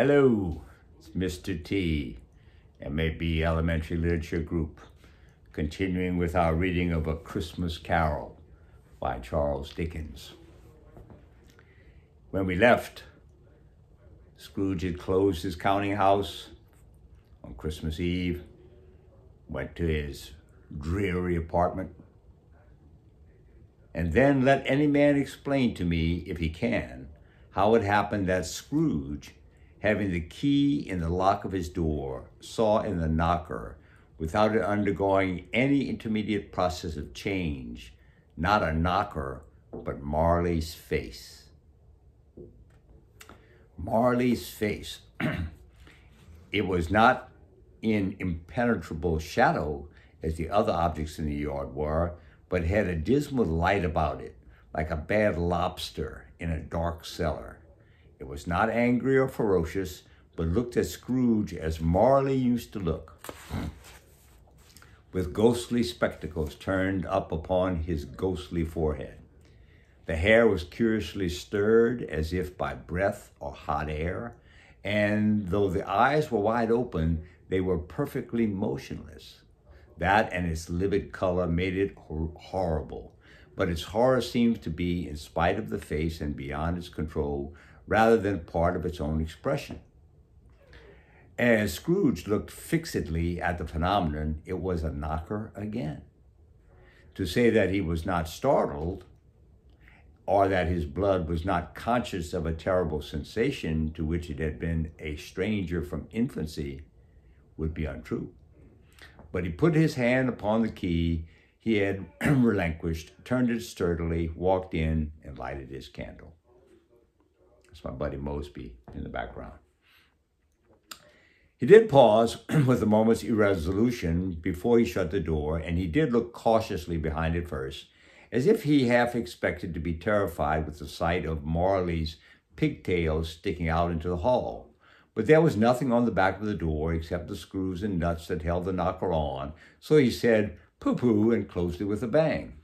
Hello, it's Mr. T, MAB Elementary Literature Group, continuing with our reading of A Christmas Carol by Charles Dickens. When we left, Scrooge had closed his counting house on Christmas Eve, went to his dreary apartment, and then let any man explain to me, if he can, how it happened that Scrooge, having the key in the lock of his door, saw in the knocker, without it undergoing any intermediate process of change, not a knocker, but Marley's face. Marley's face. it was not in impenetrable shadow as the other objects in the yard were, but had a dismal light about it, like a bad lobster in a dark cellar. It was not angry or ferocious, but looked at Scrooge as Marley used to look, with ghostly spectacles turned up upon his ghostly forehead. The hair was curiously stirred as if by breath or hot air, and though the eyes were wide open, they were perfectly motionless. That and its livid color made it hor- horrible, but its horror seemed to be in spite of the face and beyond its control rather than part of its own expression. As Scrooge looked fixedly at the phenomenon, it was a knocker again. To say that he was not startled, or that his blood was not conscious of a terrible sensation to which it had been a stranger from infancy, would be untrue. But he put his hand upon the key he had relinquished, turned it sturdily, walked in, and lighted his candle. That's my buddy Mosby in the background. He did pause with a moment's irresolution before he shut the door, and he did look cautiously behind it first, as if he half expected to be terrified with the sight of Marley's pigtails sticking out into the hall. But there was nothing on the back of the door except the screws and nuts that held the knocker on, so he said, pooh pooh, and closed it with a bang.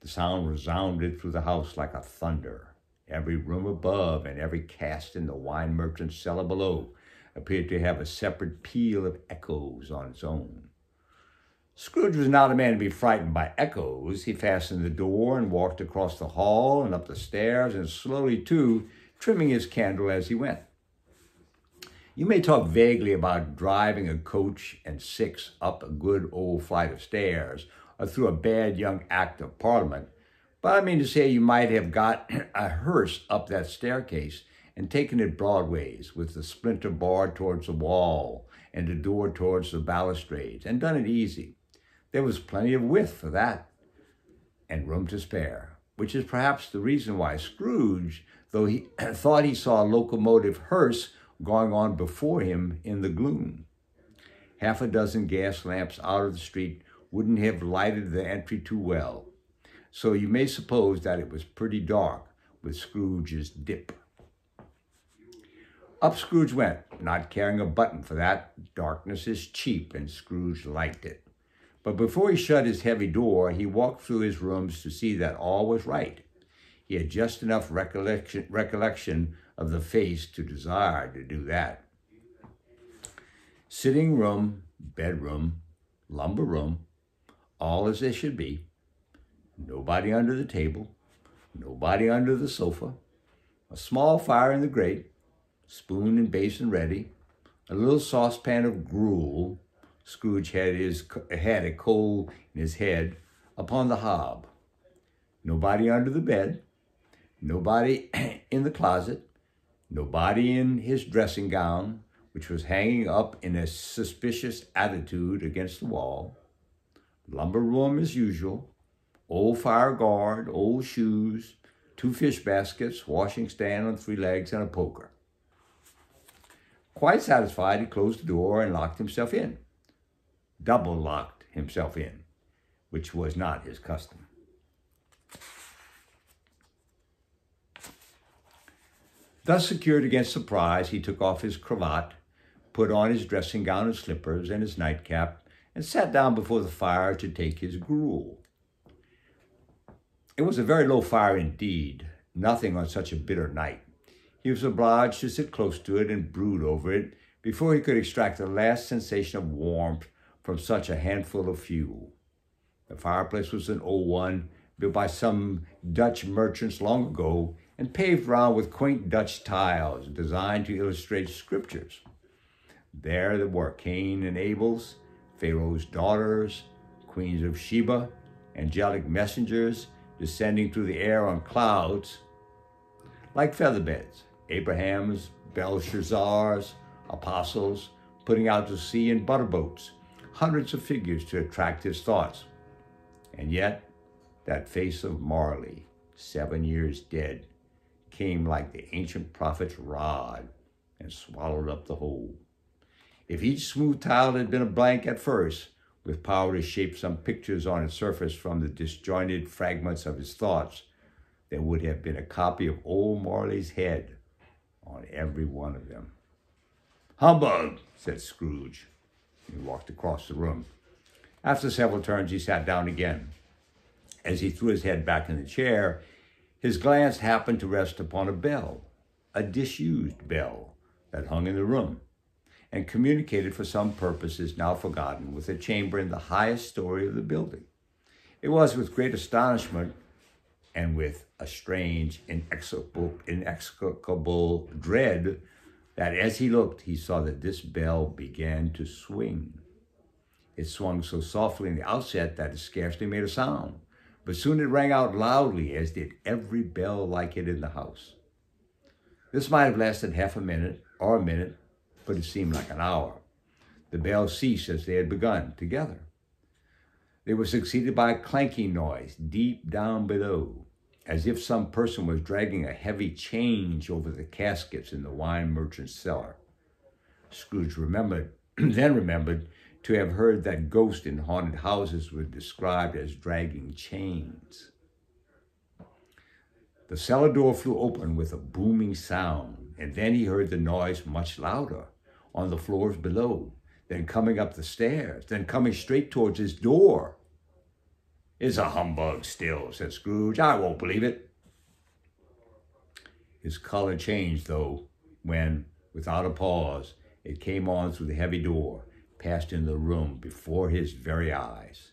The sound resounded through the house like a thunder. Every room above and every cask in the wine merchant's cellar below appeared to have a separate peal of echoes on its own. Scrooge was not a man to be frightened by echoes. He fastened the door and walked across the hall and up the stairs, and slowly, too, trimming his candle as he went. You may talk vaguely about driving a coach and six up a good old flight of stairs or through a bad young act of parliament, but I mean to say you might have got a hearse up that staircase and taken it broadways with the splinter bar towards the wall and the door towards the balustrades and done it easy. There was plenty of width for that and room to spare, which is perhaps the reason why Scrooge, though he thought he saw a locomotive hearse going on before him in the gloom. Half a dozen gas lamps out of the street wouldn't have lighted the entry too well, so you may suppose that it was pretty dark with Scrooge's dip. Up Scrooge went, not caring a button for that. Darkness is cheap, and Scrooge liked it. But before he shut his heavy door, he walked through his rooms to see that all was right. He had just enough recollection, recollection of the face to desire to do that. Sitting room, bedroom, lumber room, all as they should be. Nobody under the table, nobody under the sofa, a small fire in the grate, spoon and basin ready, a little saucepan of gruel. Scrooge had, his, had a coal in his head upon the hob. Nobody under the bed, nobody in the closet, nobody in his dressing gown, which was hanging up in a suspicious attitude against the wall. Lumber room as usual, old fire guard, old shoes, two fish baskets, washing stand on three legs, and a poker. Quite satisfied, he closed the door and locked himself in. Double locked himself in, which was not his custom. Thus secured against surprise, he took off his cravat, put on his dressing gown and slippers and his nightcap, and sat down before the fire to take his gruel. It was a very low fire indeed, nothing on such a bitter night. he was obliged to sit close to it and brood over it before he could extract the last sensation of warmth from such a handful of fuel. The fireplace was an old one, built by some Dutch merchants long ago and paved round with quaint Dutch tiles designed to illustrate scriptures. There there were Cain and Abel's, Pharaoh's daughters, queens of Sheba, angelic messengers descending through the air on clouds, like feather beds, Abraham's, Belshazzar's, apostles putting out to sea in butter boats, hundreds of figures to attract his thoughts. And yet, that face of Marley, seven years dead, came like the ancient prophet's rod and swallowed up the whole. If each smooth tile had been a blank at first, with power to shape some pictures on its surface from the disjointed fragments of his thoughts, there would have been a copy of old Marley's head on every one of them. Humbug, said Scrooge. He walked across the room. After several turns, he sat down again. As he threw his head back in the chair, his glance happened to rest upon a bell, a disused bell that hung in the room, and communicated for some purposes now forgotten with a chamber in the highest story of the building. It was with great astonishment and with a strange, inexplicable dread that as he looked, he saw that this bell began to swing. It swung so softly in the outset that it scarcely made a sound, but soon it rang out loudly, as did every bell like it in the house. This might have lasted half a minute or a minute, but it seemed like an hour. The bells ceased as they had begun, together. They were succeeded by a clanking noise deep down below, as if some person was dragging a heavy change over the caskets in the wine merchant's cellar. Scrooge remembered, then remembered, to have heard that ghosts in haunted houses were described as dragging chains. The cellar door flew open with a booming sound, and then he heard the noise much louder on the floors below, then coming up the stairs, then coming straight towards his door. It's a humbug still, said Scrooge. I won't believe it. His color changed, though, when, without a pause, it came on through the heavy door, passed in the room before his very eyes.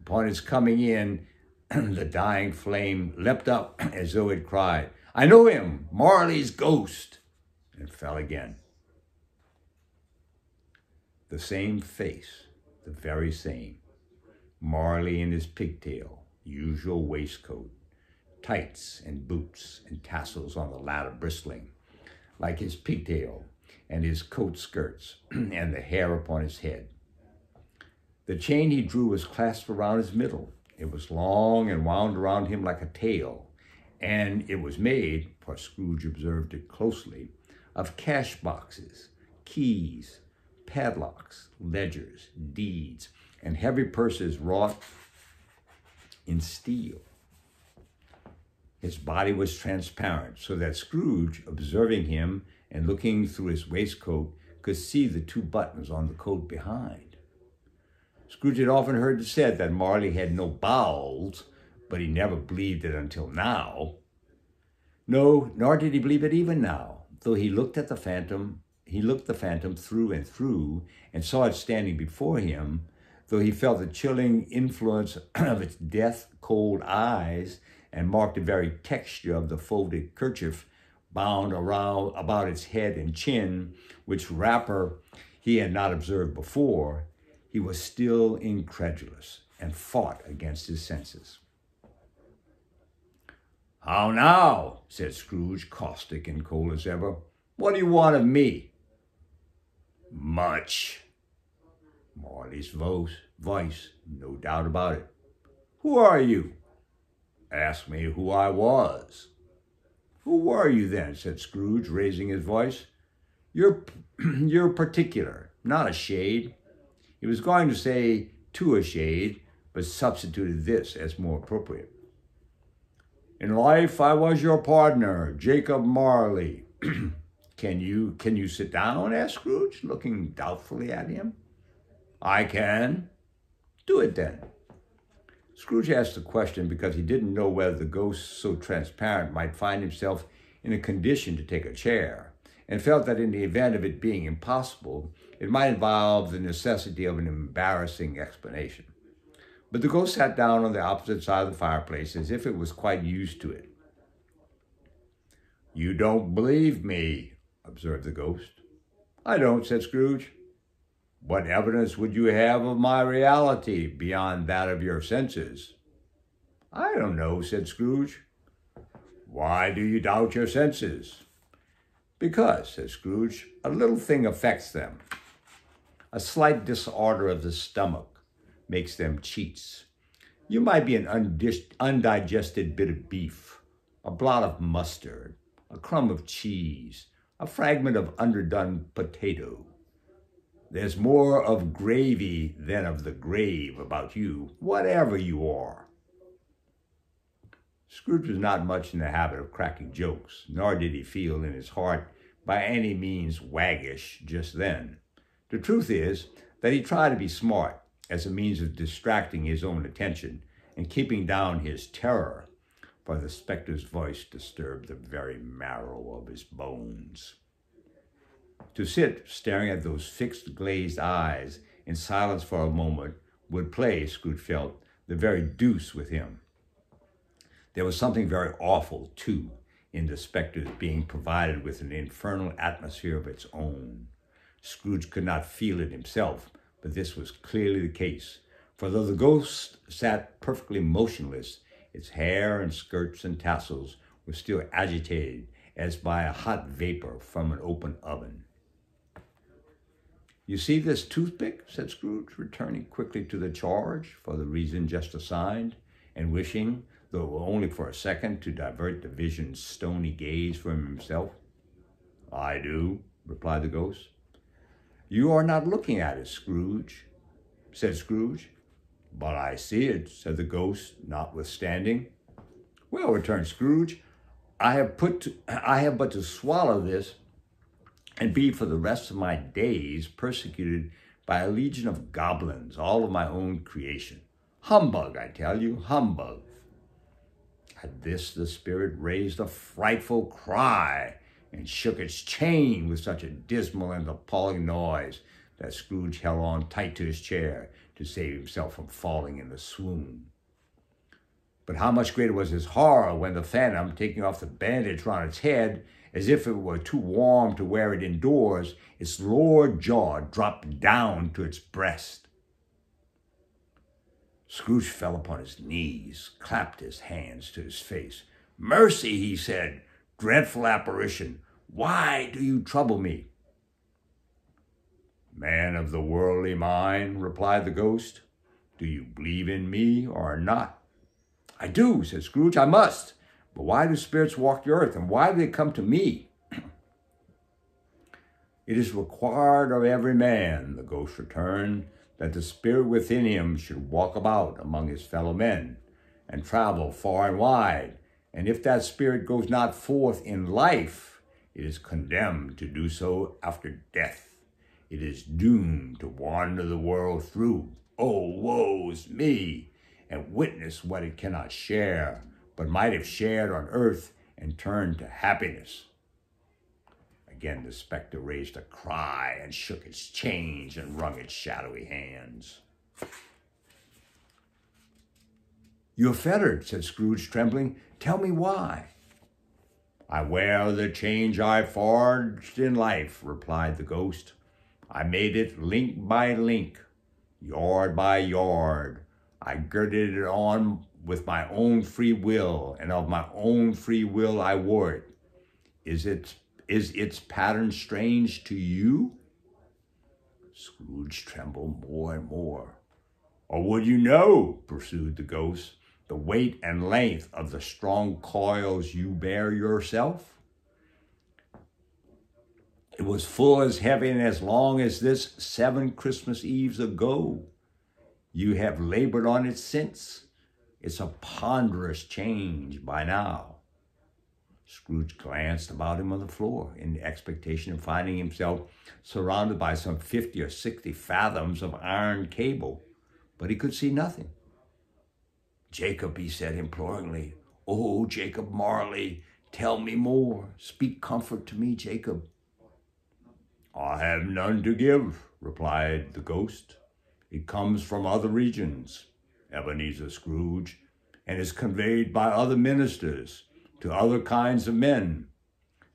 Upon his coming in, the dying flame leapt up as though it cried, I know him, Marley's ghost, and fell again. The same face, the very same. Marley in his pigtail, usual waistcoat, tights and boots and tassels on the latter bristling, like his pigtail and his coat skirts and the hair upon his head. The chain he drew was clasped around his middle. It was long and wound around him like a tail, and it was made, for Scrooge observed it closely, of cash boxes, keys, padlocks, ledgers, deeds, and heavy purses wrought in steel. His body was transparent, so that Scrooge, observing him and looking through his waistcoat, could see the two buttons on the coat behind. Scrooge had often heard it said that Marley had no bowels, but he never believed it until now. No, nor did he believe it even now, though he looked at the phantom, he looked the phantom through and through and saw it standing before him, though he felt the chilling influence of its death cold eyes and marked the very texture of the folded kerchief bound around about its head and chin, which wrapper he had not observed before, he was still incredulous and fought against his senses. How now? said Scrooge, caustic and cold as ever. What do you want of me? Much, Marley's voice, voice, no doubt about it. Who are you? Ask me who I was. Who were you then? said Scrooge, raising his voice. You're, you're particular, not a shade. He was going to say to a shade, but substituted this as more appropriate. In life, I was your partner, Jacob Marley. can you can you sit down? asked Scrooge, looking doubtfully at him. I can. Do it then. Scrooge asked the question because he didn't know whether the ghost so transparent might find himself in a condition to take a chair, and felt that in the event of it being impossible, it might involve the necessity of an embarrassing explanation. But the ghost sat down on the opposite side of the fireplace as if it was quite used to it. You don't believe me, observed the ghost. I don't, said Scrooge. What evidence would you have of my reality beyond that of your senses? I don't know, said Scrooge. Why do you doubt your senses? Because, said Scrooge, a little thing affects them. A slight disorder of the stomach makes them cheats. You might be an undigested bit of beef, a blot of mustard, a crumb of cheese, a fragment of underdone potato. There's more of gravy than of the grave about you, whatever you are. Scrooge was not much in the habit of cracking jokes, nor did he feel in his heart by any means waggish just then. The truth is that he tried to be smart as a means of distracting his own attention and keeping down his terror, for the spectre's voice disturbed the very marrow of his bones. To sit staring at those fixed glazed eyes in silence for a moment would play, Scrooge felt, the very deuce with him. There was something very awful, too, in the spectre's being provided with an infernal atmosphere of its own. Scrooge could not feel it himself, but this was clearly the case, for though the ghost sat perfectly motionless, its hair and skirts and tassels were still agitated as by a hot vapor from an open oven. You see this toothpick? said Scrooge, returning quickly to the charge for the reason just assigned, and wishing though only for a second, to divert the vision's stony gaze from himself. I do, replied the ghost. You are not looking at it, Scrooge, said Scrooge. But I see it, said the ghost, notwithstanding. Well, returned Scrooge, I have put to, I have but to swallow this and be for the rest of my days persecuted by a legion of goblins, all of my own creation. Humbug, I tell you, humbug. At this, the spirit raised a frightful cry and shook its chain with such a dismal and appalling noise that Scrooge held on tight to his chair to save himself from falling in a swoon. But how much greater was his horror when the phantom, taking off the bandage round its head, as if it were too warm to wear it indoors, its lower jaw dropped down to its breast. Scrooge fell upon his knees, clapped his hands to his face. Mercy, he said, dreadful apparition, why do you trouble me? Man of the worldly mind, replied the ghost, do you believe in me or not? I do, said Scrooge, I must. But why do spirits walk the earth, and why do they come to me? it is required of every man, the ghost returned, that the spirit within him should walk about among his fellow men and travel far and wide. And if that spirit goes not forth in life, it is condemned to do so after death. It is doomed to wander the world through. Oh, woe's me! And witness what it cannot share, but might have shared on earth and turned to happiness. Again the spectre raised a cry and shook its chains and wrung its shadowy hands. You're fettered, said Scrooge, trembling. Tell me why. I wear the change I forged in life, replied the ghost. I made it link by link, yard by yard. I girded it on with my own free will, and of my own free will I wore it. Is it is its pattern strange to you? Scrooge trembled more and more. Or would you know, pursued the ghost, the weight and length of the strong coils you bear yourself? It was full as heavy and as long as this seven Christmas Eves ago. You have labored on it since. It's a ponderous change by now. Scrooge glanced about him on the floor in the expectation of finding himself surrounded by some 50 or 60 fathoms of iron cable, but he could see nothing. Jacob, he said imploringly, Oh, Jacob Marley, Tell me more. Speak comfort to me, Jacob. I have none to give, replied the ghost. It comes from other regions, Ebenezer Scrooge, and is conveyed by other ministers to other kinds of men.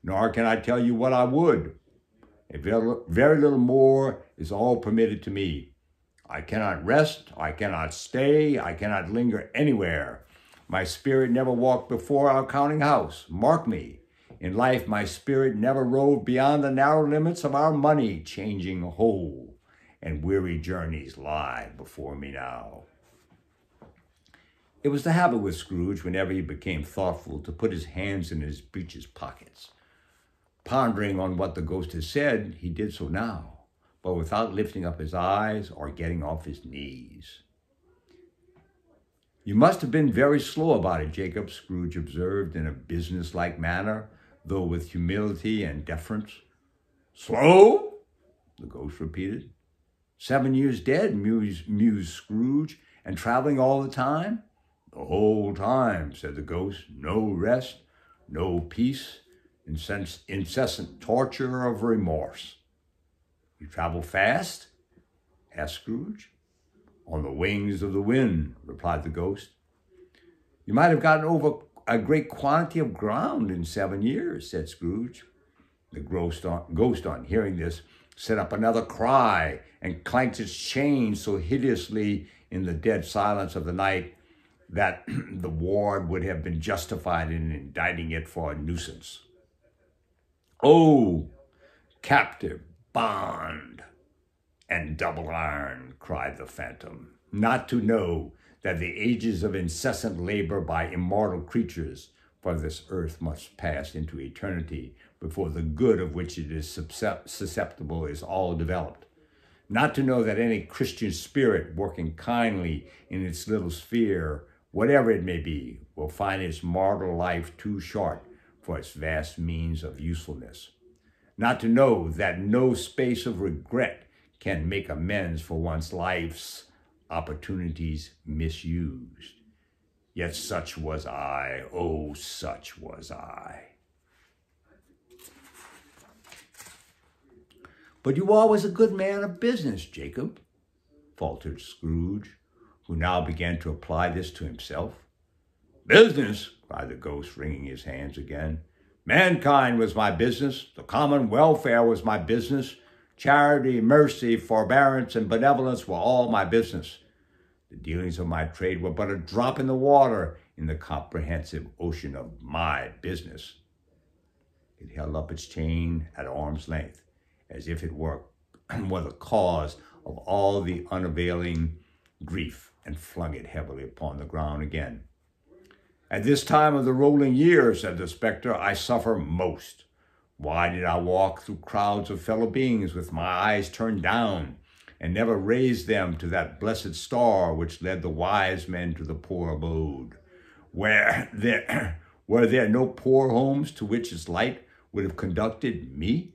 Nor can I tell you what I would. A very little more is all permitted to me. I cannot rest, I cannot stay, I cannot linger anywhere. My spirit never walked before our counting house. Mark me. In life, my spirit never roved beyond the narrow limits of our money changing hole, and weary journeys lie before me now. It was the habit with Scrooge, whenever he became thoughtful, to put his hands in his breeches pockets. Pondering on what the ghost had said, he did so now, but without lifting up his eyes or getting off his knees. You must have been very slow about it, Jacob, Scrooge observed in a businesslike manner, though with humility and deference. Slow? The ghost repeated. Seven years dead, mused, mused Scrooge, and traveling all the time? The whole time, said the ghost. No rest, no peace, incessant torture of remorse. You travel fast? asked Scrooge. On the wings of the wind, replied the ghost. You might have gotten over a great quantity of ground in seven years, said Scrooge. The ghost on, ghost, on hearing this, set up another cry and clanked its chain so hideously in the dead silence of the night that the ward would have been justified in indicting it for a nuisance. Oh, captive, bond, and double iron, cried the phantom, not to know that the ages of incessant labor by immortal creatures for this earth must pass into eternity before the good of which it is susceptible is all developed. Not to know that any Christian spirit working kindly in its little sphere, whatever it may be, will find its mortal life too short for its vast means of usefulness. Not to know that no space of regret can make amends for one's life's opportunities misused. Yet such was I, oh, such was I. But you always a good man of business, Jacob, faltered Scrooge, who now began to apply this to himself. Business, cried the ghost, wringing his hands again. Mankind was my business. The common welfare was my business. Charity, mercy, forbearance, and benevolence were all my business. The dealings of my trade were but a drop in the water in the comprehensive ocean of my business. It held up its chain at arm's length, as if it were, were the cause of all the unavailing grief, and flung it heavily upon the ground again. At this time of the rolling year, said the spectre, I suffer most. Why did I walk through crowds of fellow beings with my eyes turned down and never raise them to that blessed star which led the wise men to the poor abode? Where there were there no poor homes to which its light would have conducted me?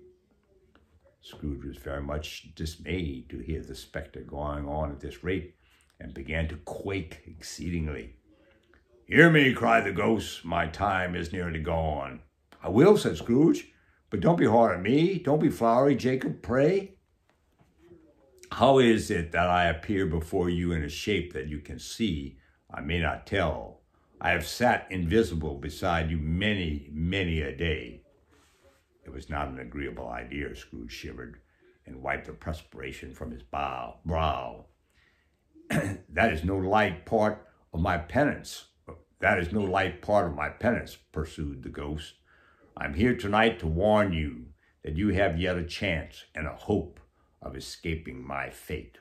Scrooge was very much dismayed to hear the spectre going on at this rate and began to quake exceedingly. Hear me, cried the ghost, my time is nearly gone. I will, said Scrooge. But don't be hard on me. Don't be flowery, Jacob, pray. How is it that I appear before you in a shape that you can see? I may not tell. I have sat invisible beside you many, many a day. It was not an agreeable idea, Scrooge shivered and wiped the perspiration from his bow, brow. that is no light part of my penance. That is no light part of my penance, pursued the ghost. I'm here tonight to warn you that you have yet a chance and a hope of escaping my fate,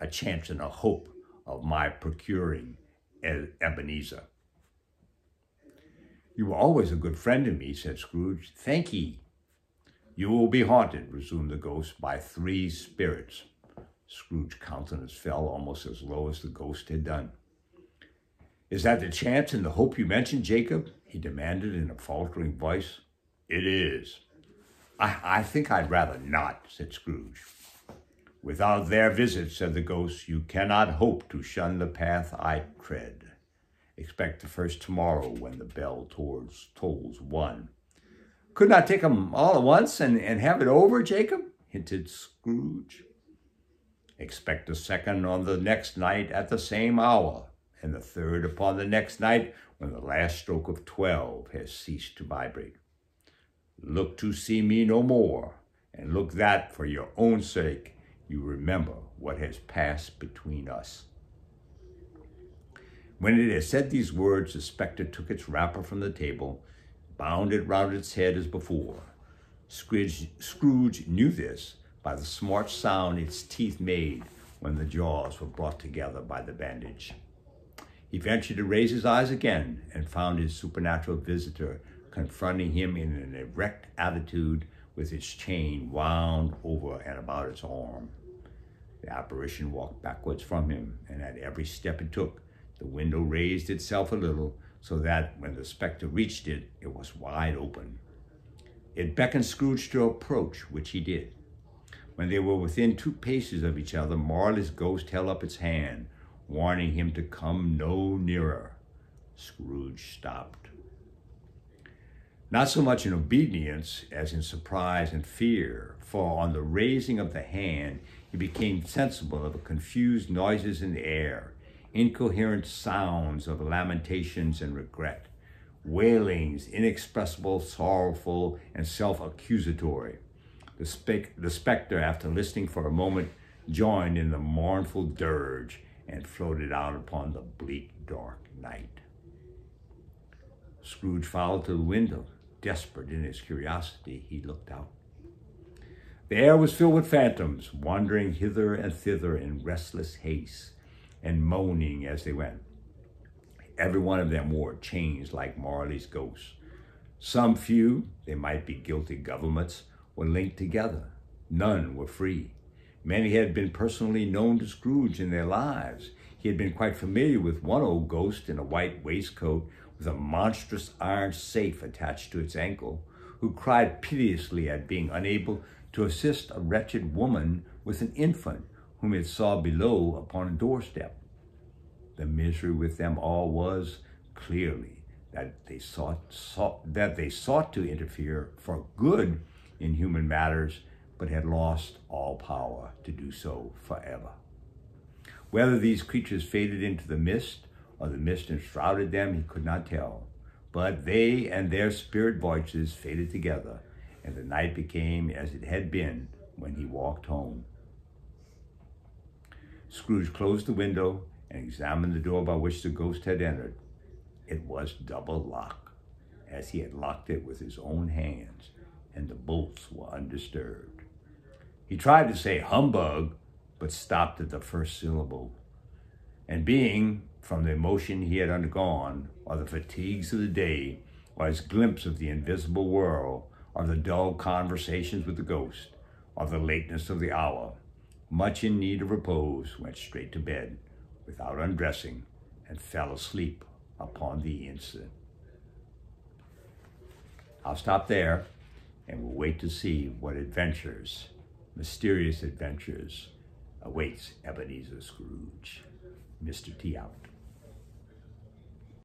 a chance and a hope of my procuring Ebenezer. You were always a good friend to me, said Scrooge. Thank ye. You will be haunted, resumed the ghost, by three spirits. Scrooge's countenance fell almost as low as the ghost had done. Is that the chance and the hope you mentioned, Jacob? he demanded in a faltering voice. It is. I, I think I'd rather not, said Scrooge. Without their visit, said the ghost, you cannot hope to shun the path I tread. Expect the first tomorrow when the bell tolls, tolls one. Could not I take 'em all at once and, and have it over, Jacob? hinted Scrooge. Expect the second on the next night at the same hour, and the third upon the next night when the last stroke of twelve has ceased to vibrate. Look to see me no more, and look that for your own sake you remember what has passed between us. When it had said these words, the spectre took its wrapper from the table, bound it round its head as before. Scrooge, Scrooge knew this by the smart sound its teeth made when the jaws were brought together by the bandage. He ventured to raise his eyes again and found his supernatural visitor confronting him in an erect attitude with its chain wound over and about its arm. The apparition walked backwards from him, and at every step it took, the window raised itself a little so that when the spectre reached it, it was wide open. It beckoned Scrooge to approach, which he did. When they were within two paces of each other, Marley's ghost held up its hand, warning him to come no nearer. Scrooge stopped. Not so much in obedience as in surprise and fear, for on the raising of the hand, he became sensible of confused noises in the air, incoherent sounds of lamentations and regret, wailings inexpressible, sorrowful, and self accusatory. The, the specter, after listening for a moment, joined in the mournful dirge and floated out upon the bleak, dark night. Scrooge followed to the window. Desperate in his curiosity, he looked out. The air was filled with phantoms, wandering hither and thither in restless haste and moaning as they went. Every one of them wore chains like Marley's ghost. Some few, they might be guilty governments, were linked together. None were free. Many had been personally known to Scrooge in their lives. He had been quite familiar with one old ghost in a white waistcoat with a monstrous iron safe attached to its ankle, who cried piteously at being unable to assist a wretched woman with an infant whom it saw below upon a doorstep. The misery with them all was clearly that they sought, sought that they sought to interfere for good in human matters, but had lost all power to do so forever. Whether these creatures faded into the mist or the mist enshrouded them, he could not tell. But they and their spirit voices faded together, and the night became as it had been when he walked home. Scrooge closed the window and examined the door by which the ghost had entered. It was double locked, as he had locked it with his own hands, and the bolts were undisturbed. He tried to say humbug, but stopped at the first syllable. And being, from the emotion he had undergone, or the fatigues of the day, or his glimpse of the invisible world, or the dull conversations with the ghost, or the lateness of the hour, much in need of repose, went straight to bed without undressing and fell asleep upon the instant. I'll stop there and we'll wait to see what adventures, mysterious adventures, awaits Ebenezer Scrooge. Mr. T out.